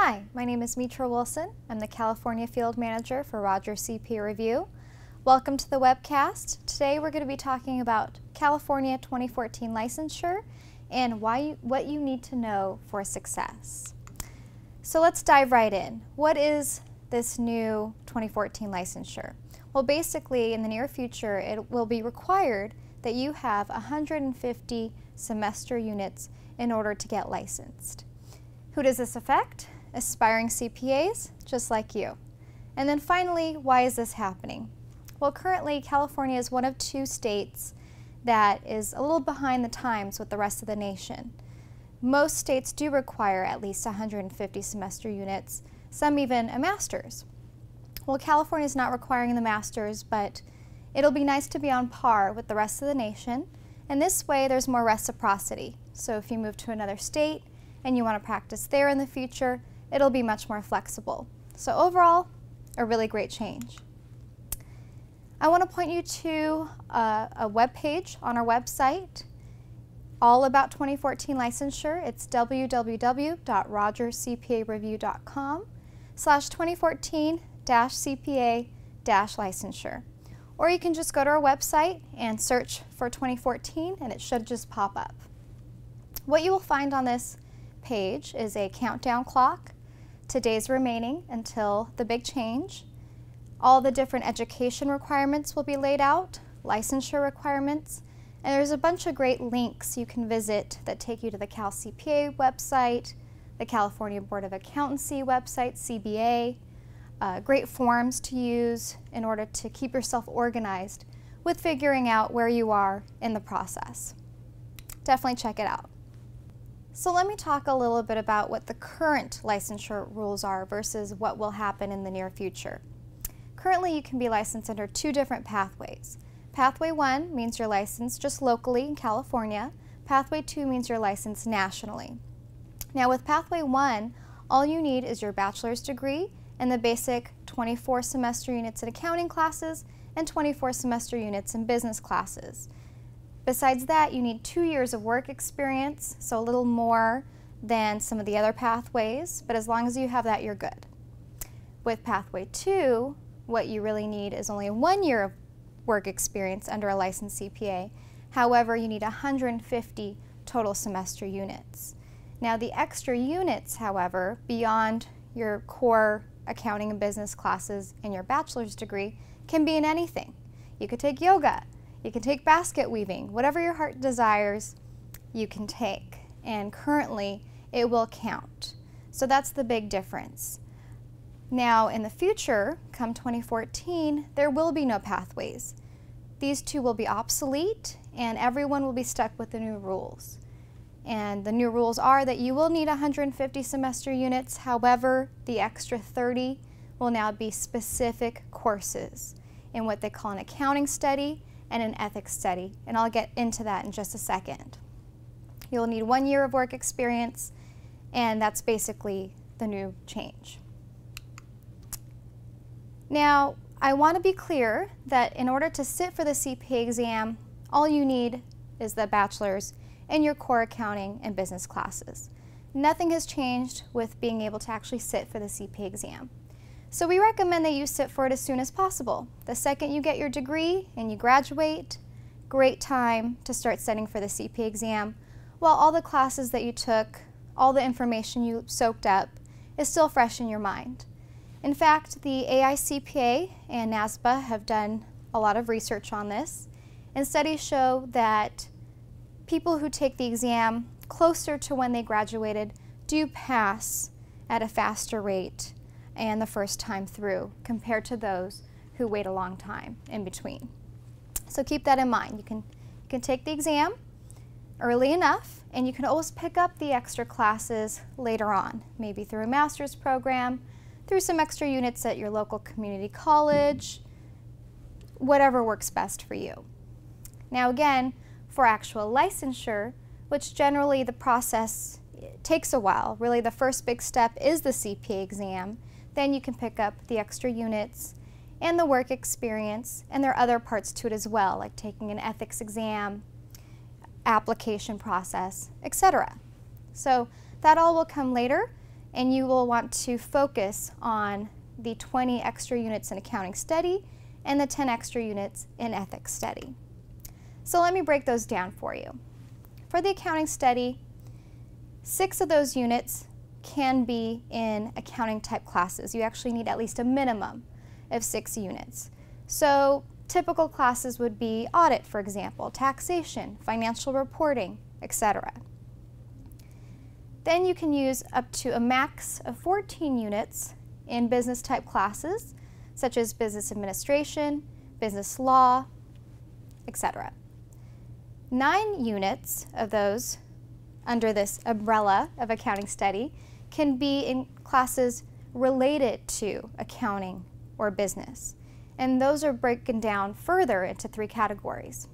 Hi, my name is Mitra Wilson. I'm the California Field Manager for Rogers CP Review. Welcome to the webcast. Today we're going to be talking about California 2014 licensure and why you, what you need to know for success. So let's dive right in. What is this new 2014 licensure? Well, basically, in the near future, it will be required that you have 150 semester units in order to get licensed. Who does this affect? Aspiring CPAs, just like you. And then finally, why is this happening? Well, currently, California is one of two states that is a little behind the times with the rest of the nation. Most states do require at least 150 semester units, some even a master's. Well, California is not requiring the master's, but it'll be nice to be on par with the rest of the nation, and this way there's more reciprocity. So if you move to another state and you want to practice there in the future, it'll be much more flexible. So overall, a really great change. I want to point you to a, a web page on our website all about 2014 licensure. It's www.rogerscpareview.com slash 2014 CPA licensure. Or you can just go to our website and search for 2014 and it should just pop up. What you will find on this page is a countdown clock days remaining until the big change. All the different education requirements will be laid out, licensure requirements, and there's a bunch of great links you can visit that take you to the Cal CPA website, the California Board of Accountancy website, CBA, uh, great forms to use in order to keep yourself organized with figuring out where you are in the process. Definitely check it out. So let me talk a little bit about what the current licensure rules are versus what will happen in the near future. Currently you can be licensed under two different pathways. Pathway 1 means you're licensed just locally in California. Pathway 2 means you're licensed nationally. Now with Pathway 1, all you need is your bachelor's degree and the basic 24 semester units in accounting classes and 24 semester units in business classes. Besides that, you need two years of work experience, so a little more than some of the other pathways, but as long as you have that, you're good. With Pathway 2, what you really need is only one year of work experience under a licensed CPA. However, you need 150 total semester units. Now the extra units, however, beyond your core accounting and business classes in your bachelor's degree can be in anything. You could take yoga, you can take basket weaving, whatever your heart desires, you can take. And currently, it will count. So that's the big difference. Now, in the future, come 2014, there will be no pathways. These two will be obsolete, and everyone will be stuck with the new rules. And the new rules are that you will need 150 semester units. However, the extra 30 will now be specific courses in what they call an accounting study and an ethics study. And I'll get into that in just a second. You'll need one year of work experience, and that's basically the new change. Now, I want to be clear that in order to sit for the CPA exam, all you need is the bachelor's in your core accounting and business classes. Nothing has changed with being able to actually sit for the CPA exam. So we recommend that you sit for it as soon as possible. The second you get your degree and you graduate, great time to start studying for the CPA exam, while all the classes that you took, all the information you soaked up, is still fresh in your mind. In fact, the AICPA and NASBA have done a lot of research on this, and studies show that people who take the exam closer to when they graduated do pass at a faster rate and the first time through compared to those who wait a long time in between. So keep that in mind. You can, you can take the exam early enough and you can always pick up the extra classes later on, maybe through a master's program, through some extra units at your local community college, whatever works best for you. Now again, for actual licensure, which generally the process eh, takes a while. Really the first big step is the CPA exam. Then you can pick up the extra units and the work experience, and there are other parts to it as well, like taking an ethics exam, application process, etc. So that all will come later. and you will want to focus on the 20 extra units in accounting study and the 10 extra units in ethics study. So let me break those down for you. For the accounting study, six of those units can be in accounting type classes. You actually need at least a minimum of six units. So typical classes would be audit, for example, taxation, financial reporting, etc. Then you can use up to a max of 14 units in business type classes, such as business administration, business law, etc. Nine units of those under this umbrella of accounting study can be in classes related to accounting or business. And those are broken down further into three categories.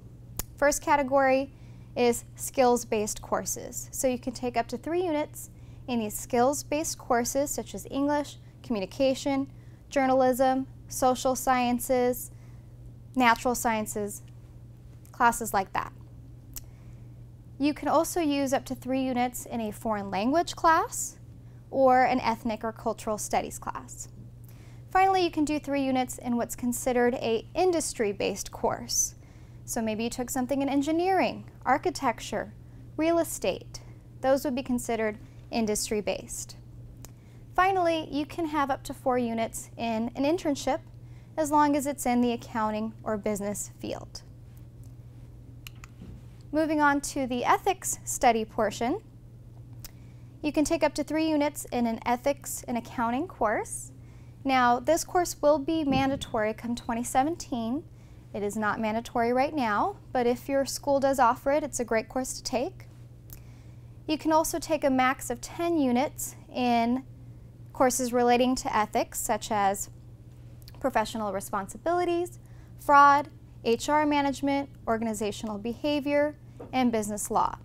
First category is skills-based courses. So you can take up to three units in these skills-based courses such as English, communication, journalism, social sciences, natural sciences, classes like that. You can also use up to three units in a foreign language class or an ethnic or cultural studies class. Finally, you can do three units in what's considered a industry-based course. So maybe you took something in engineering, architecture, real estate. Those would be considered industry-based. Finally, you can have up to four units in an internship as long as it's in the accounting or business field. Moving on to the ethics study portion, you can take up to three units in an ethics and accounting course. Now, this course will be mandatory come 2017. It is not mandatory right now, but if your school does offer it, it's a great course to take. You can also take a max of 10 units in courses relating to ethics, such as professional responsibilities, fraud, HR management, organizational behavior, and business law.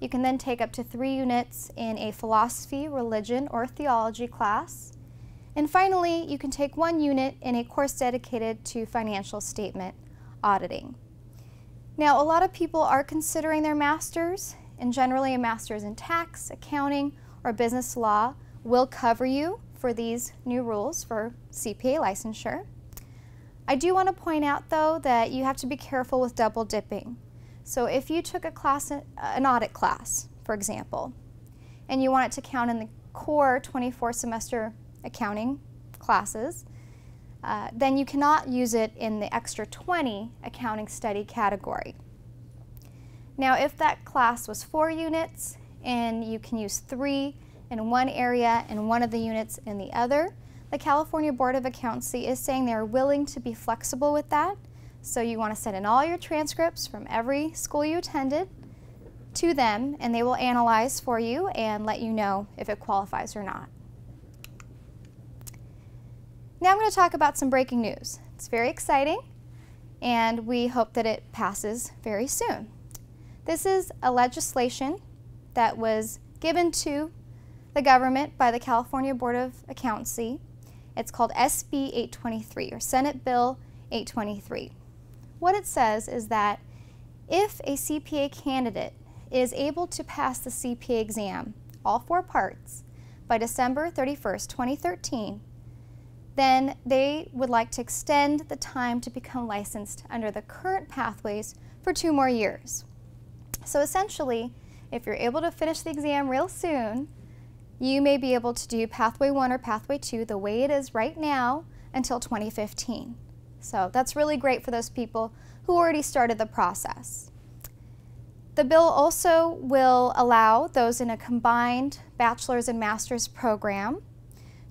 You can then take up to three units in a philosophy, religion, or theology class. And finally, you can take one unit in a course dedicated to financial statement auditing. Now, a lot of people are considering their master's, and generally a master's in tax, accounting, or business law will cover you for these new rules for CPA licensure. I do want to point out, though, that you have to be careful with double dipping. So if you took a class, an audit class, for example, and you want it to count in the core 24 semester accounting classes, uh, then you cannot use it in the extra 20 accounting study category. Now if that class was four units and you can use three in one area and one of the units in the other, the California Board of Accountancy is saying they're willing to be flexible with that so you want to send in all your transcripts from every school you attended to them and they will analyze for you and let you know if it qualifies or not. Now I'm going to talk about some breaking news. It's very exciting and we hope that it passes very soon. This is a legislation that was given to the government by the California Board of Accountancy. It's called SB 823 or Senate Bill 823 what it says is that if a CPA candidate is able to pass the CPA exam, all four parts, by December 31st, 2013, then they would like to extend the time to become licensed under the current pathways for two more years. So essentially, if you're able to finish the exam real soon, you may be able to do Pathway 1 or Pathway 2 the way it is right now until 2015. So that's really great for those people who already started the process. The bill also will allow those in a combined bachelor's and master's program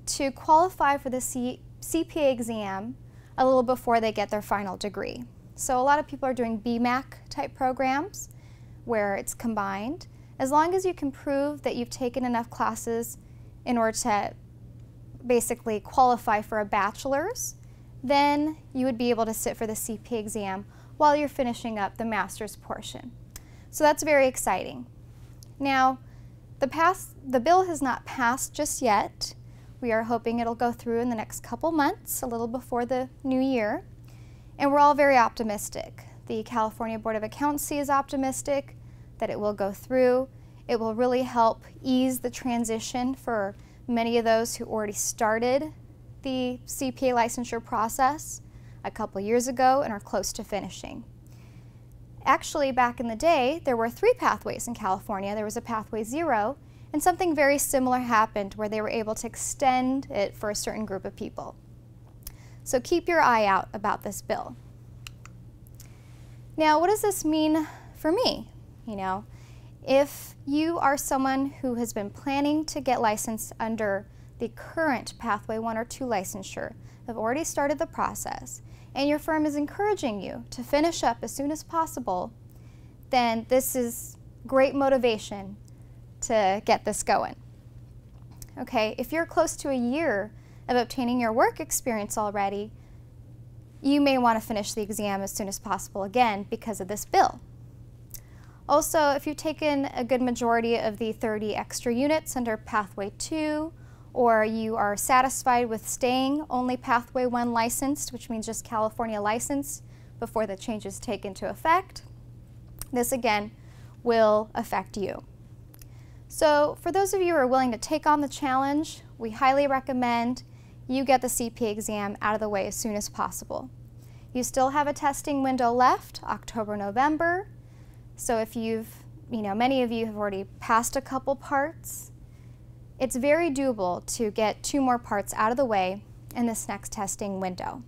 to qualify for the C CPA exam a little before they get their final degree. So a lot of people are doing BMAC type programs where it's combined. As long as you can prove that you've taken enough classes in order to basically qualify for a bachelor's, then you would be able to sit for the CP exam while you're finishing up the master's portion. So that's very exciting. Now, the, pass, the bill has not passed just yet. We are hoping it'll go through in the next couple months, a little before the new year. And we're all very optimistic. The California Board of Accountancy is optimistic that it will go through, It will really help ease the transition for many of those who already started the CPA licensure process a couple years ago and are close to finishing. Actually, back in the day, there were three pathways in California. There was a pathway zero, and something very similar happened where they were able to extend it for a certain group of people. So keep your eye out about this bill. Now, what does this mean for me? You know, if you are someone who has been planning to get licensed under the current Pathway 1 or 2 licensure, have already started the process, and your firm is encouraging you to finish up as soon as possible, then this is great motivation to get this going. Okay, if you're close to a year of obtaining your work experience already, you may want to finish the exam as soon as possible again because of this bill. Also, if you've taken a good majority of the 30 extra units under Pathway 2, or you are satisfied with staying only Pathway 1 licensed, which means just California licensed, before the changes take into effect, this again will affect you. So for those of you who are willing to take on the challenge, we highly recommend you get the CPA exam out of the way as soon as possible. You still have a testing window left, October, November. So if you've, you know, many of you have already passed a couple parts, it's very doable to get two more parts out of the way in this next testing window.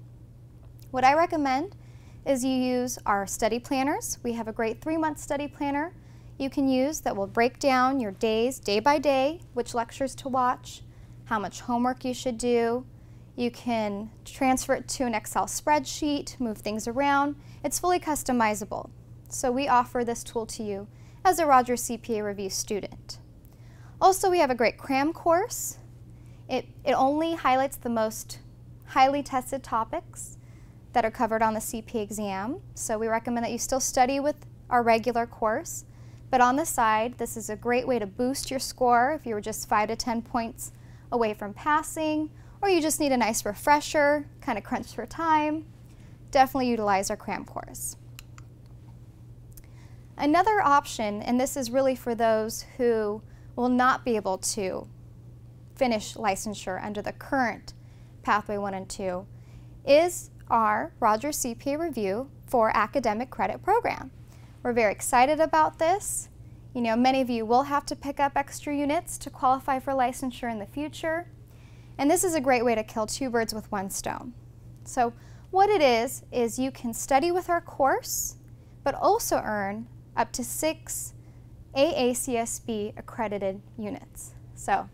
What I recommend is you use our study planners. We have a great three-month study planner you can use that will break down your days, day by day, which lectures to watch, how much homework you should do. You can transfer it to an Excel spreadsheet, move things around. It's fully customizable. So we offer this tool to you as a Rogers CPA Review student. Also, we have a great CRAM course. It, it only highlights the most highly tested topics that are covered on the CP exam. So we recommend that you still study with our regular course. But on the side, this is a great way to boost your score if you were just 5 to 10 points away from passing, or you just need a nice refresher, kind of crunch for time. Definitely utilize our CRAM course. Another option, and this is really for those who will not be able to finish licensure under the current Pathway 1 and 2, is our Rogers CPA Review for Academic Credit Program. We're very excited about this. You know, many of you will have to pick up extra units to qualify for licensure in the future. And this is a great way to kill two birds with one stone. So what it is, is you can study with our course, but also earn up to six AACSB accredited units. So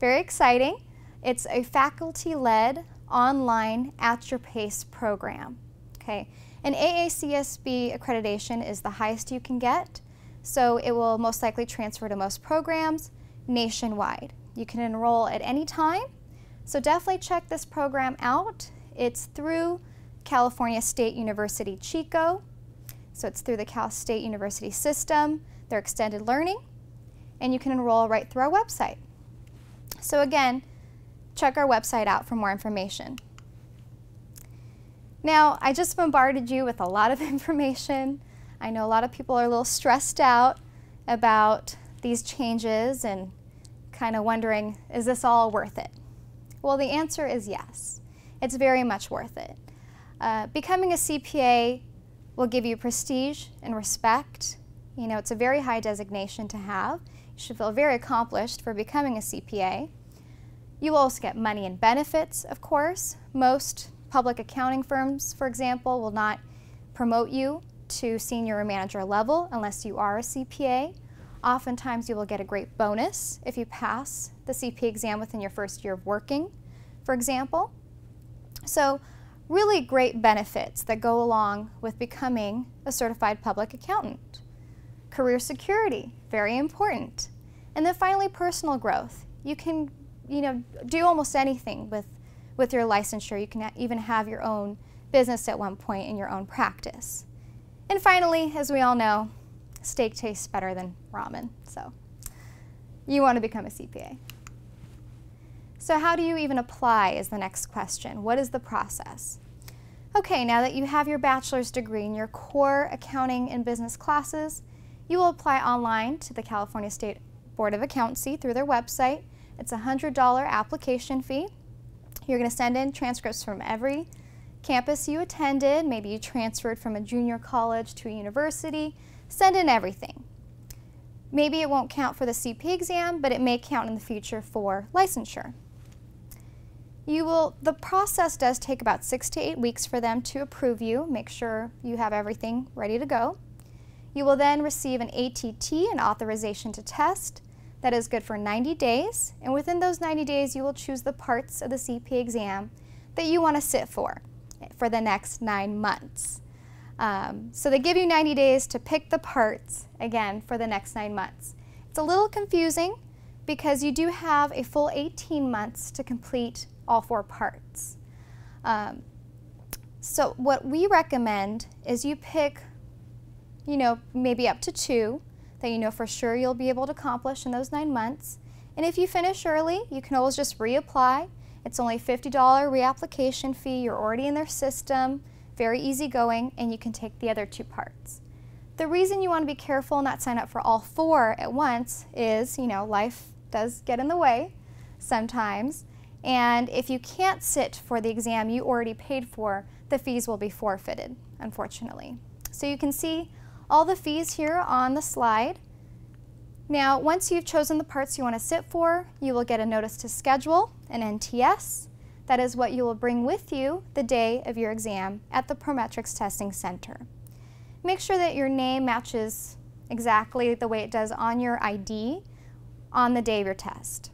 very exciting. It's a faculty-led online at your pace program. Okay, an AACSB accreditation is the highest you can get, so it will most likely transfer to most programs nationwide. You can enroll at any time, so definitely check this program out. It's through California State University Chico, so it's through the Cal State University system, their extended learning, and you can enroll right through our website. So again, check our website out for more information. Now, I just bombarded you with a lot of information. I know a lot of people are a little stressed out about these changes and kind of wondering, is this all worth it? Well, the answer is yes. It's very much worth it. Uh, becoming a CPA will give you prestige and respect. You know, it's a very high designation to have. You should feel very accomplished for becoming a CPA. You also get money and benefits, of course. Most Public accounting firms, for example, will not promote you to senior or manager level unless you are a CPA. Oftentimes you will get a great bonus if you pass the CPA exam within your first year of working, for example. So really great benefits that go along with becoming a certified public accountant. Career security, very important. And then finally personal growth. You can you know, do almost anything with with your licensure. You can even have your own business at one point in your own practice. And finally, as we all know, steak tastes better than ramen. So you want to become a CPA. So how do you even apply is the next question. What is the process? Okay, now that you have your bachelor's degree in your core accounting and business classes, You will apply online to the California State Board of Accountancy through their website. It's a $100 application fee. You're going to send in transcripts from every campus you attended. Maybe you transferred from a junior college to a university. Send in everything. Maybe it won't count for the CP exam, but it may count in the future for licensure. You will, the process does take about six to eight weeks for them to approve you, make sure you have everything ready to go. You will then receive an ATT, an authorization to test, that is good for 90 days, and within those 90 days you will choose the parts of the CP exam that you want to sit for for the next nine months. Um, so they give you 90 days to pick the parts, again, for the next nine months. It's a little confusing because you do have a full 18 months to complete all four parts. Um, so what we recommend is you pick, you know, maybe up to two that you know for sure you'll be able to accomplish in those nine months. And if you finish early, you can always just reapply. It's only $50 reapplication fee. You're already in their system, very easygoing, and you can take the other two parts. The reason you want to be careful and not sign up for all four at once is, you know, life does get in the way sometimes. And if you can't sit for the exam you already paid for, the fees will be forfeited, unfortunately. So you can see all the fees here on the slide. Now, once you've chosen the parts you want to sit for, you will get a notice to schedule, an NTS. That is what you will bring with you the day of your exam at the Prometrics Testing Center. Make sure that your name matches exactly the way it does on your ID on the day of your test.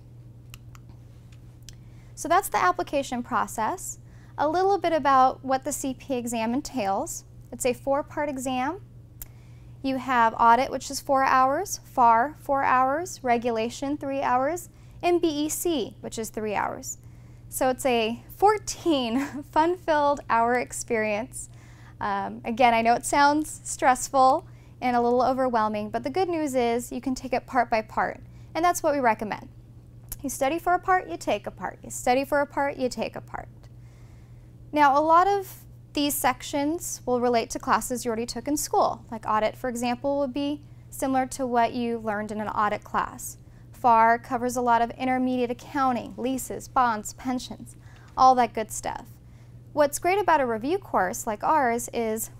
So that's the application process. A little bit about what the CP exam entails. It's a four-part exam. You have audit, which is four hours, FAR, four hours, regulation, three hours, and BEC, which is three hours. So it's a 14 fun-filled hour experience. Um, again, I know it sounds stressful and a little overwhelming, but the good news is you can take it part by part, and that's what we recommend. You study for a part, you take a part. You study for a part, you take a part. Now, a lot of these sections will relate to classes you already took in school. Like audit, for example, would be similar to what you learned in an audit class. FAR covers a lot of intermediate accounting, leases, bonds, pensions, all that good stuff. What's great about a review course like ours is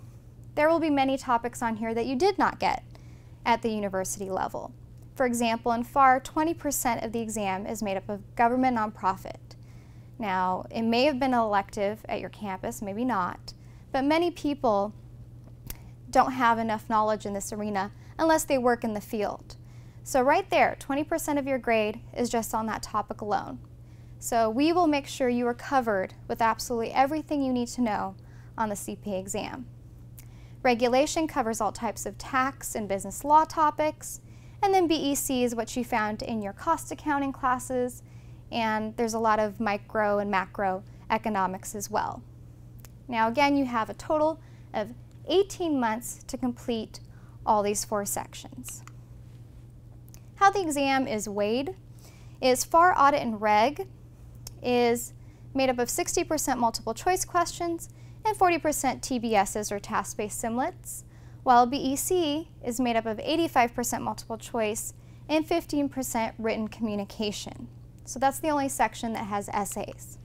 there will be many topics on here that you did not get at the university level. For example, in FAR, 20% of the exam is made up of government nonprofit. Now, it may have been elective at your campus, maybe not, but many people don't have enough knowledge in this arena unless they work in the field. So right there, 20% of your grade is just on that topic alone. So we will make sure you are covered with absolutely everything you need to know on the CPA exam. Regulation covers all types of tax and business law topics, and then BEC is what you found in your cost accounting classes, and there's a lot of micro and macro economics as well. Now again, you have a total of 18 months to complete all these four sections. How the exam is weighed is FAR Audit and Reg is made up of 60% multiple choice questions and 40% TBSs or task-based simlets, while BEC is made up of 85% multiple choice and 15% written communication. So that's the only section that has essays.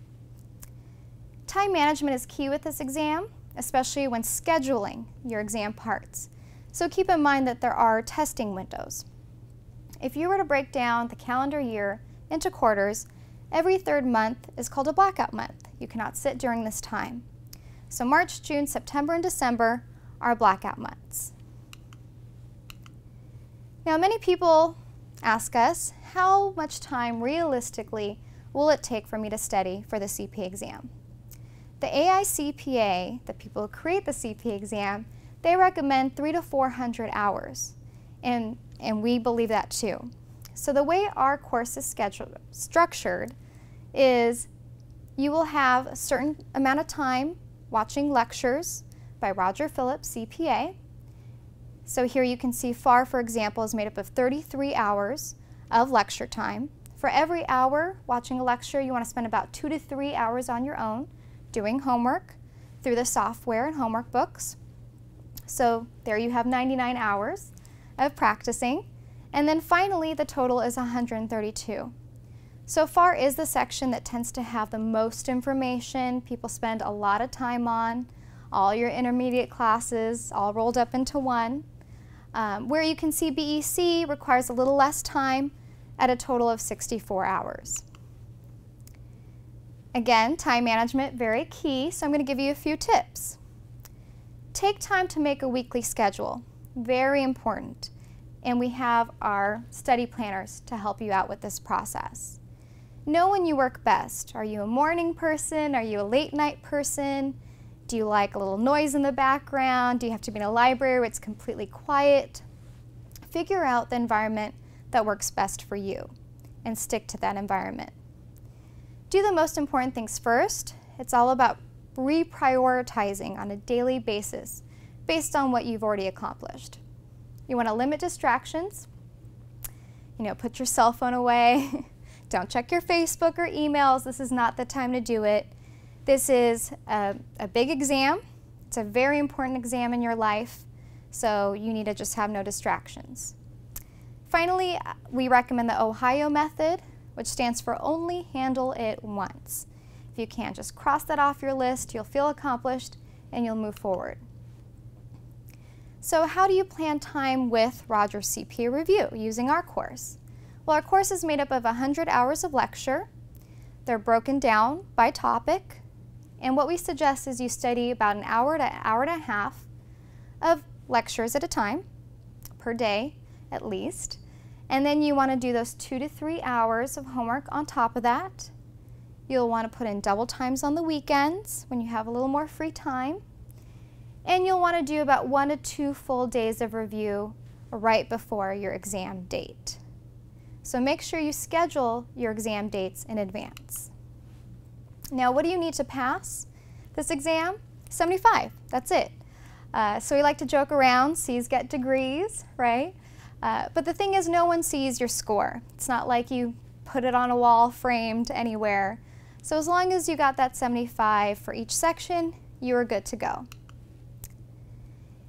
Time management is key with this exam, especially when scheduling your exam parts. So keep in mind that there are testing windows. If you were to break down the calendar year into quarters, every third month is called a blackout month. You cannot sit during this time. So March, June, September, and December are blackout months. Now, many people ask us, how much time realistically will it take for me to study for the CPA exam? The AICPA, the people who create the CPA exam, they recommend three to 400 hours, and, and we believe that too. So the way our course is scheduled, structured is you will have a certain amount of time watching lectures, by Roger Phillips, CPA. So here you can see FAR, for example, is made up of 33 hours of lecture time. For every hour watching a lecture, you want to spend about two to three hours on your own doing homework through the software and homework books. So there you have 99 hours. of practicing. And then finally, the total is 132. So FAR is the section that tends to have the most information. People spend a lot of time on all your intermediate classes all rolled up into one. Um, where you can see BEC requires a little less time at a total of 64 hours. Again, time management, very key, so I'm going to give you a few tips. Take time to make a weekly schedule, very important. And we have our study planners to help you out with this process. Know when you work best. Are you a morning person? Are you a late night person? Do you like a little noise in the background? Do you have to be in a library where it's completely quiet? Figure out the environment that works best for you and stick to that environment. Do the most important things first. It's all about reprioritizing on a daily basis based on what you've already accomplished. You want to limit distractions. You know, put your cell phone away. Don't check your Facebook or emails. This is not the time to do it. This is a, a big exam. It's a very important exam in your life, so you need to just have no distractions. Finally, we recommend the Ohio method, which stands for only handle it once. If you can, just cross that off your list, you'll feel accomplished, and you'll move forward. So how do you plan time with Rogers CPA Review using our course? Well, our course is made up of 100 hours of lecture. They're broken down by topic. And what we suggest is you study about an hour to an hour and a half of lectures at a time per day at least. And then you want to do those two to three hours of homework on top of that. You'll want to put in double times on the weekends when you have a little more free time. And you'll want to do about one to two full days of review right before your exam date. So make sure you schedule your exam dates in advance. Now, what do you need to pass this exam? 75, that's it. Uh, so we like to joke around, C's get degrees, right? Uh, but the thing is, no one sees your score. It's not like you put it on a wall framed anywhere. So as long as you got that 75 for each section, you are good to go.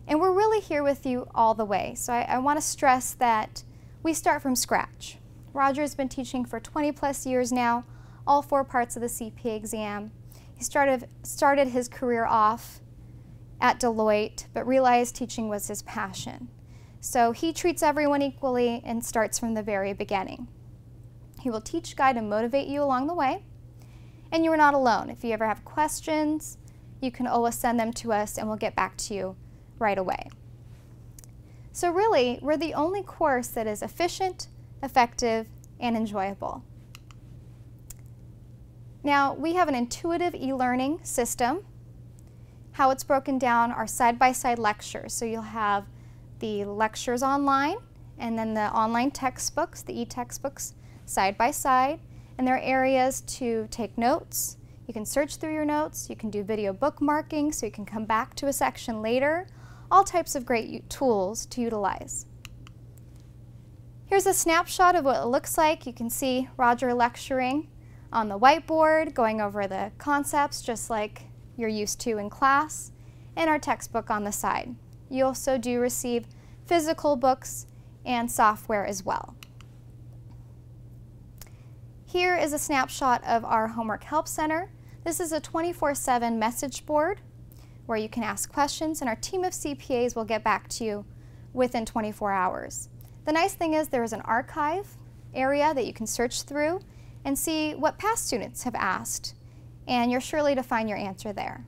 And we're really here with you all the way. So I, I want to stress that we start from scratch. Roger has been teaching for 20 plus years now, all four parts of the CPA exam. He started, started his career off at Deloitte, but realized teaching was his passion. So he treats everyone equally and starts from the very beginning. He will teach, guide, and motivate you along the way. And you are not alone. If you ever have questions, you can always send them to us and we'll get back to you right away. So really, we're the only course that is efficient, effective, and enjoyable. Now, we have an intuitive e-learning system. How it's broken down are side-by-side -side lectures. So you'll have the lectures online and then the online textbooks, the e-textbooks, side by side. And there are areas to take notes. You can search through your notes. You can do video bookmarking so you can come back to a section later. All types of great tools to utilize. Here's a snapshot of what it looks like. You can see Roger lecturing on the whiteboard, going over the concepts just like you're used to in class, and our textbook on the side. You also do receive physical books and software as well. Here is a snapshot of our Homework Help Center. This is a 24-7 message board where you can ask questions and our team of CPAs will get back to you within 24 hours. The nice thing is there is an archive area that you can search through and see what past students have asked and you're surely to find your answer there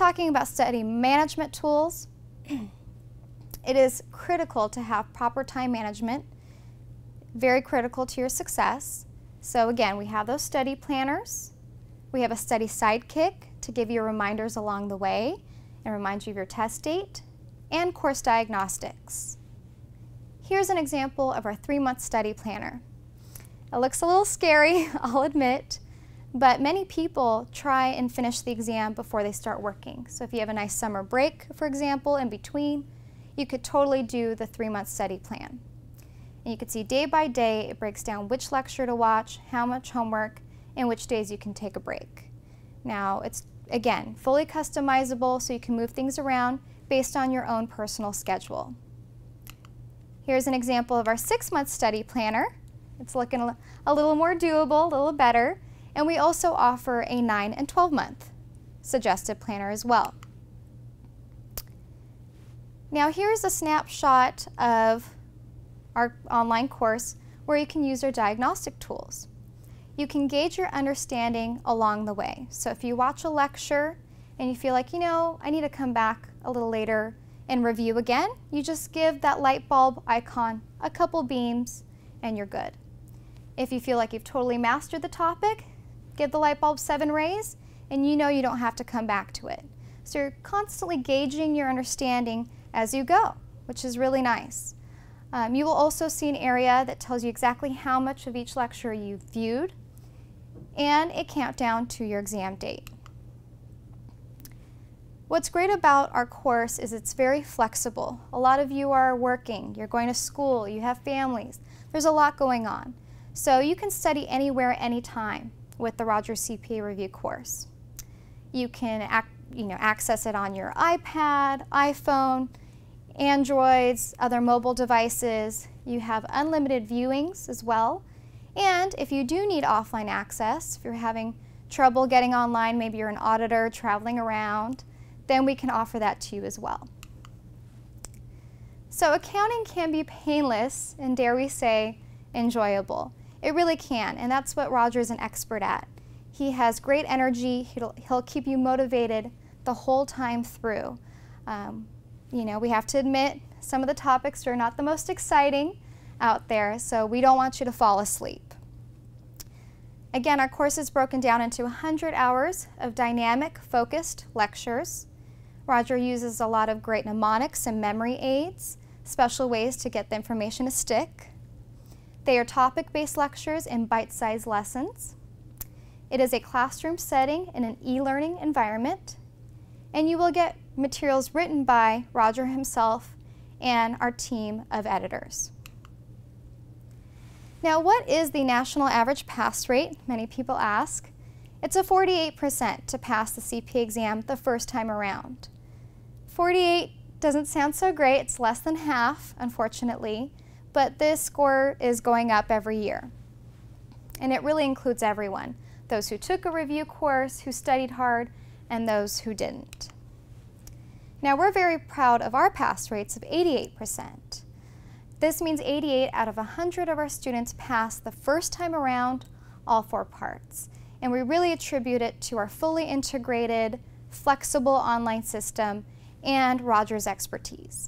talking about study management tools, it is critical to have proper time management, very critical to your success. So again, we have those study planners. We have a study sidekick to give you reminders along the way and remind you of your test date, and course diagnostics. Here's an example of our three-month study planner. It looks a little scary, I'll admit, but many people try and finish the exam before they start working. So if you have a nice summer break, for example, in between, you could totally do the three-month study plan. And you can see day by day, it breaks down which lecture to watch, how much homework, and which days you can take a break. Now, it's, again, fully customizable, so you can move things around based on your own personal schedule. Here's an example of our six-month study planner. It's looking a little more doable, a little better. And we also offer a 9 and 12 month suggested planner as well. Now here's a snapshot of our online course where you can use our diagnostic tools. You can gauge your understanding along the way. So if you watch a lecture and you feel like, you know, I need to come back a little later and review again, you just give that light bulb icon a couple beams and you're good. If you feel like you've totally mastered the topic, give the light bulb seven rays and you know you don't have to come back to it. So you're constantly gauging your understanding as you go, which is really nice. Um, you will also see an area that tells you exactly how much of each lecture you've viewed and a countdown to your exam date. What's great about our course is it's very flexible. A lot of you are working, you're going to school, you have families. There's a lot going on. So you can study anywhere, anytime with the Rogers CPA Review course. You can you know, access it on your iPad, iPhone, Androids, other mobile devices. You have unlimited viewings as well. And if you do need offline access, if you're having trouble getting online, maybe you're an auditor traveling around, then we can offer that to you as well. So accounting can be painless and dare we say enjoyable. It really can, and that's what Roger is an expert at. He has great energy, he'll, he'll keep you motivated the whole time through. Um, you know, we have to admit some of the topics are not the most exciting out there, so we don't want you to fall asleep. Again, our course is broken down into 100 hours of dynamic, focused lectures. Roger uses a lot of great mnemonics and memory aids, special ways to get the information to stick. They are topic-based lectures and bite-sized lessons. It is a classroom setting in an e-learning environment, and you will get materials written by Roger himself and our team of editors. Now, what is the national average pass rate? Many people ask. It's a 48% to pass the CP exam the first time around. 48 doesn't sound so great, it's less than half, unfortunately, but this score is going up every year. And it really includes everyone, those who took a review course, who studied hard, and those who didn't. Now we're very proud of our pass rates of 88%. This means 88 out of 100 of our students passed the first time around all four parts. And we really attribute it to our fully integrated, flexible online system and Roger's expertise.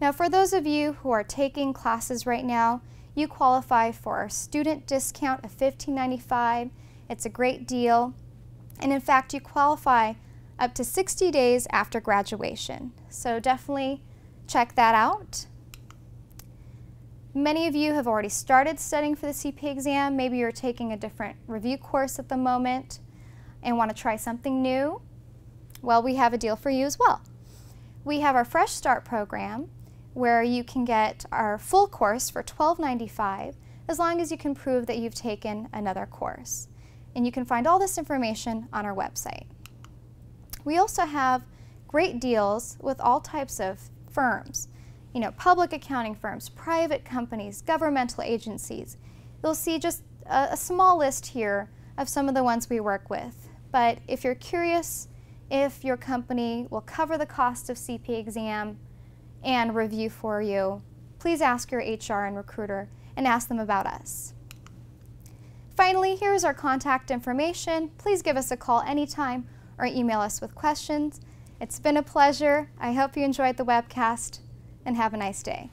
Now for those of you who are taking classes right now, you qualify for our student discount of $15.95. It's a great deal. And in fact, you qualify up to 60 days after graduation. So definitely check that out. Many of you have already started studying for the CPA exam. Maybe you're taking a different review course at the moment and want to try something new. Well, we have a deal for you as well. We have our Fresh Start program where you can get our full course for $12.95 as long as you can prove that you've taken another course. And you can find all this information on our website. We also have great deals with all types of firms, you know, public accounting firms, private companies, governmental agencies. You'll see just a, a small list here of some of the ones we work with. But if you're curious if your company will cover the cost of CP exam and review for you, please ask your HR and recruiter and ask them about us. Finally, here's our contact information. Please give us a call anytime or email us with questions. It's been a pleasure. I hope you enjoyed the webcast and have a nice day.